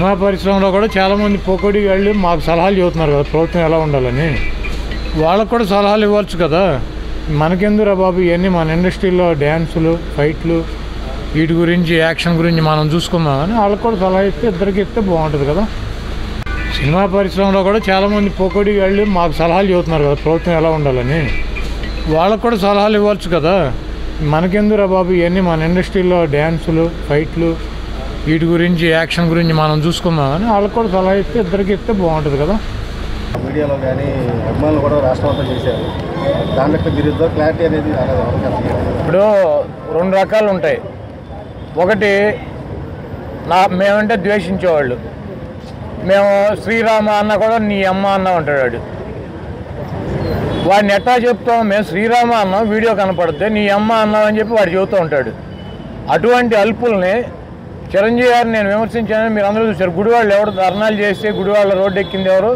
Cinema పరిశ్రమలో కూడా చాలామంది పొక్కడికి వెళ్ళి మాకు సలహాలు చెబుతున్నారు కదా ప్రభుత్వం ఎలా ఉండాలని. వాళ్ళకు కూడా సలహాలు ఇవ్వచ్చు కదా. మనకెందురా బాబు ఇవన్నీ మన ఇండస్ట్రీలో డ్యాన్సులు ఫైట్లు వీటి గురించి యాక్షన్ గురించి మనం చూసుకుందామని వాళ్ళకు కూడా సలహా ఇస్తే ఇద్దరికి ఇస్తే బాగుంటుంది కదా. సినిమా పరిశ్రమలో కూడా చాలామంది పొక్కడికి వెళ్ళి మాకు సలహాలు చెబుతున్నారు కదా ప్రభుత్వం ఎలా ఉండాలని. వాళ్ళకు కూడా సలహాలు ఇవ్వచ్చు కదా. మనకెందురా బాబు ఇవన్నీ మన ఇండస్ట్రీలో డ్యాన్సులు ఫైట్లు వీటి గురించి యాక్షన్ గురించి మనం చూసుకుందామని వాళ్ళకు కూడా సలహా ఇస్తే ఇద్దరికి ఇస్తే బాగుంటుంది కదా. మీడియాలో కానీ అభిమానులు కూడా రాష్ట్రం అంతా చేశారు. దాంట్లో విరుద్ధ క్లారిటీ అనేది. ఇప్పుడు రెండు రకాలు ఉంటాయి. ఒకటి నా మేమంటే ద్వేషించేవాళ్ళు. మేము శ్రీరామ అన్న కూడా నీ అమ్మ అన్న అంటాడు వాడు. వాడిని ఎట్టా చెప్తాం మేము శ్రీరామ అన్నాం వీడియో కనపడితే నీ అమ్మ అన్నాం అని చెప్పి వాడు చెబుతూ ఉంటాడు. అటువంటి అల్పుల్ని చిరంజీవి గారిని నేను విమర్శించానని మీరు అందరూ చూశారు. గుడివాళ్ళు ఎవరు ధర్నాలు చేస్తే గుడివాళ్ళ రోడ్డు ఎక్కింది ఎవరు?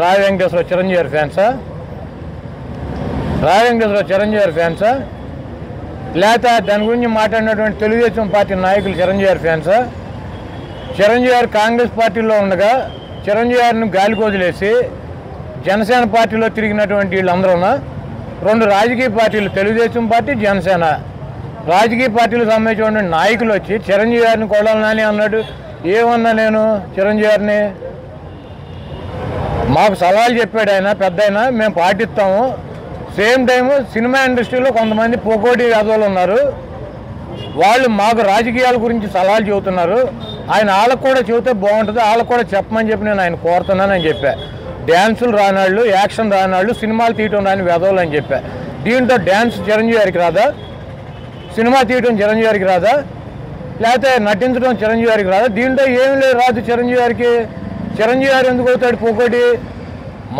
రాయ వెంకటేశ్వర చిరంజీవి గారి ఫ్యాన్సా రాయ వెంకటేశ్వర చిరంజీవి గారి ఫ్యాన్సా లేకపోతే దాని గురించి మాట్లాడినటువంటి తెలుగుదేశం పార్టీ నాయకులు చిరంజీవి గారి ఫ్యాన్సా చిరంజీవి గారు కాంగ్రెస్ పార్టీలో ఉండగా చిరంజీవి గారిని గాలికి వదిలేసి జనసేన పార్టీలో తిరిగినటువంటి వీళ్ళందరూ రెండు రాజకీయ పార్టీలు తెలుగుదేశం పార్టీ జనసేన. రాజకీయ పార్టీలకు సంబంధించినటువంటి నాయకులు వచ్చి చిరంజీవి గారిని కొడాలని అన్నాడు. ఏమన్నా నేను చిరంజీవి గారిని? మాకు సలహాలు చెప్పాడు ఆయన పెద్ద ఆయన మేము పాటిస్తాము. సేమ్ టైం సినిమా ఇండస్ట్రీలో కొంతమంది పోకోటి యాదవులు ఉన్నారు. వాళ్ళు మాకు రాజకీయాల గురించి సలహాలు చెబుతున్నారు. ఆయన వాళ్ళకు కూడా చెబితే బాగుంటుంది వాళ్ళకు కూడా చెప్పమని చెప్పి నేను ఆయన కోరుతున్నానని చెప్పా. డ్యాన్సులు రానాళ్ళు యాక్షన్ రానాళ్ళు సినిమాలు తీయటం రాని వెదవులు అని చెప్పా. దీంతో డ్యాన్స్ చిరంజీవి గారికి రాదా? సినిమా తీయటం చిరంజీవి గారికి రాదా? లేకపోతే నటించడం చిరంజీవి గారికి రాదా? దీంట్లో ఏం లేదు రాదు చిరంజీవి గారికి. చిరంజీవి గారు ఎందుకు అవుతాడు పోకోటి?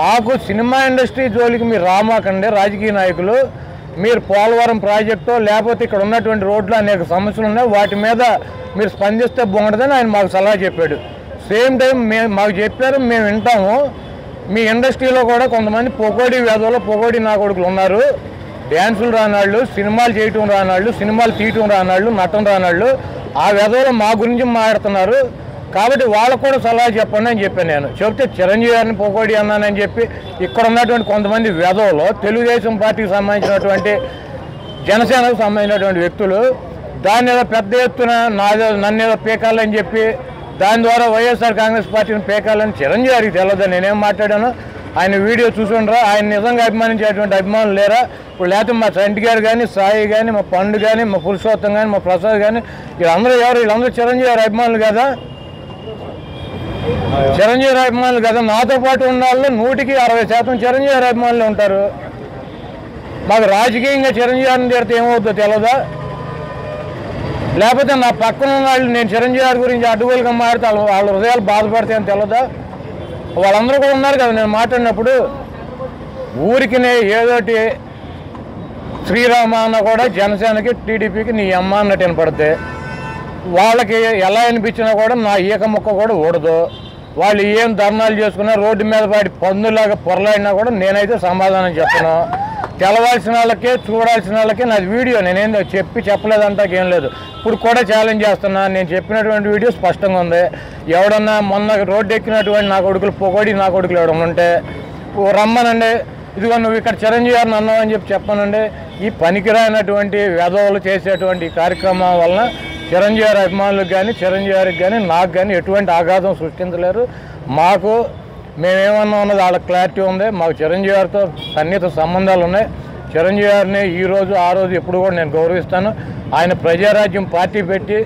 మాకు సినిమా ఇండస్ట్రీ జోలికి మీరు రామాకండి రాజకీయ నాయకులు. మీరు పోలవరం ప్రాజెక్టు లేకపోతే ఇక్కడ ఉన్నటువంటి రోడ్లు అనేక సమస్యలు ఉన్నాయి. వాటి మీద మీరు స్పందిస్తే బాగుంటుందని ఆయన మాకు సలహా చెప్పాడు. సేమ్ టైం మేము మాకు చెప్పారు మేము వింటాము. మీ ఇండస్ట్రీలో కూడా కొంతమంది పొగోడి వేదవులు పొగోడి నా కొడుకులు ఉన్నారు. డ్యాన్సులు రానాళ్ళు సినిమాలు చేయటం రానాళ్ళు సినిమాలు తీయటం రానాళ్ళు నటం రానాళ్ళు ఆ వెధవలు మా గురించి మాట్లాడుతున్నారు. కాబట్టి వాళ్ళకు కూడా సలహా చెప్పండి అని చెప్పాను నేను. చెప్తే చిరంజీవి గారిని పొగోడి అన్నానని చెప్పి ఇక్కడ ఉన్నటువంటి కొంతమంది వెధవలు తెలుగుదేశం పార్టీకి సంబంధించినటువంటి జనసేనకు సంబంధించినటువంటి వ్యక్తులు దాని మీద పెద్ద ఎత్తున నా నన్ను ఏదో పీకాలని చెప్పి దాని ద్వారా వైఎస్ఆర్ కాంగ్రెస్ పార్టీని పీకాలని చిరంజీవి గారికి తెలియదని నేనేం మాట్లాడాను. ఆయన వీడియో చూసుండ్రా ఆయన నిజంగా అభిమానించేటువంటి అభిమానులు లేరా? ఇప్పుడు లేకపోతే మా చంటి గారు కానీ సాయి కానీ మా పండు కానీ మా పురుషోత్తం కానీ మా ప్రసాద్ కానీ వీళ్ళందరూ ఎవరు? వీళ్ళందరూ చిరంజీవి గారు అభిమానులు కదా? చిరంజీవి గారి అభిమానులు కదా? నాతో పాటు ఉన్న వాళ్ళు నూటికి అరవై శాతం చిరంజీవి గారి అభిమానులు ఉంటారు. మాకు రాజకీయంగా చిరంజీవి గారిని తిడితే ఏమవుతుందో తెలియదా లేకపోతే నా పక్కన ఉన్న వాళ్ళు నేను చిరంజీవి గారి గురించి అడ్డుగోలుగా మారితే వాళ్ళ వాళ్ళ హృదయాలు బాధపడతాయని తెలియదా వాళ్ళందరూ కూడా ఉన్నారు కదా నేను మాట్లాడినప్పుడు. ఊరికినే ఏదోటి శ్రీరామ అన్న కూడా జనసేనకి టీడీపీకి నీ అమ్మ అన్నట్టు వినపడితే వాళ్ళకి ఎలా అనిపించినా కూడా నా ఈక ముక్క కూడా ఊడదు. వాళ్ళు ఏం ధర్నాలు చేసుకున్నా రోడ్డు మీద వాడి పందులాగా పొరలాడినా కూడా నేనైతే సమాధానం చెప్తున్నాను తెలవాల్సిన వాళ్ళకే చూడాల్సిన వాళ్ళకే నాది వీడియో. నేనేం చెప్పి చెప్పలేదంతా ఏం లేదు. ఇప్పుడు కూడా ఛాలెంజ్ చేస్తున్నాను నేను చెప్పినటువంటి వీడియో స్పష్టంగా ఉంది. ఎవడన్నా మొన్న రోడ్డు ఎక్కినటువంటి నా కొడుకులు పొగడి నా కొడుకులు ఎవడన్నా ఉంటే రమ్మనండి. ఇదిగో నువ్వు ఇక్కడ చిరంజీవి గారిని అన్నావు అని చెప్పి చెప్పానండి. ఈ పనికిరానటువంటి వెధవలు చేసేటువంటి కార్యక్రమం వలన చిరంజీవి గారి అభిమానులకు కానీ చిరంజీవి గారికి కానీ నాకు కానీ ఎటువంటి ఆఘాతం సృష్టించలేరు. మాకు మేమేమన్నా ఉన్నది? వాళ్ళకి క్లారిటీ ఉంది. మాకు చిరంజీవి గారితో సన్నిహిత సంబంధాలు ఉన్నాయి. చిరంజీవి గారిని ఈ రోజు ఆ రోజు ఎప్పుడు కూడా నేను గౌరవిస్తాను. ఆయన ప్రజారాజ్యం పార్టీ పెట్టి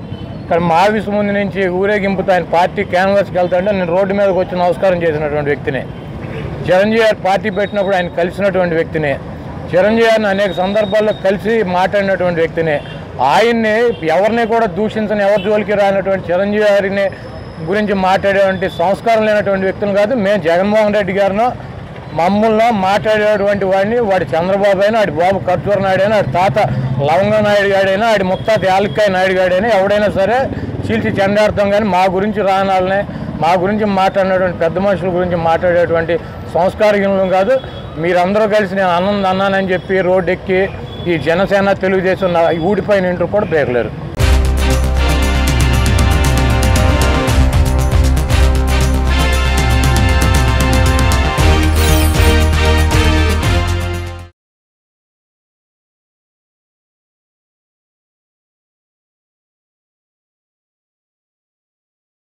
ఇక్కడ మా ఆఫీస్ ముందు నుంచి ఊరేగింపుతో ఆయన పార్టీ క్యాన్వాస్కి వెళ్తాంటే నేను రోడ్డు మీదకి వచ్చి నమస్కారం చేసినటువంటి వ్యక్తిని. చిరంజీవి గారు పార్టీ పెట్టినప్పుడు ఆయన కలిసినటువంటి వ్యక్తిని. చిరంజీవి గారిని అనేక సందర్భాల్లో కలిసి మాట్లాడినటువంటి వ్యక్తిని. ఆయన్ని ఎవరిని కూడా దూషించని ఎవరి జోలికి రానటువంటి చిరంజీవి గారిని గురించి మాట్లాడేటువంటి సంస్కారం లేనటువంటి వ్యక్తులు కాదు. మేము జగన్మోహన్ రెడ్డి గారినో మమ్మల్ని మాట్లాడేటువంటి వాడిని వాడి చంద్రబాబు అయినా వాడి బాబు కర్జూర నాయుడు అయినా వాడి తాత లవంగ నాయుడు గాడైనా వాడి ముత్తాత యాలక్కాయ నాయుడు గాడైనా ఎవడైనా సరే చీల్చి చెందార్థం కానీ మా గురించి రానాలనే మా గురించి మాట్లాడినటువంటి పెద్ద మనుషుల గురించి మాట్లాడేటువంటి సంస్కారహీనులు కాదు. మీరందరూ కలిసి నేను అన్నం అన్నానని చెప్పి రోడ్డు ఎక్కి ఈ జనసేన తెలుగుదేశం ఊడిపోయిన ఇంటర్ కూడా పేకలేరు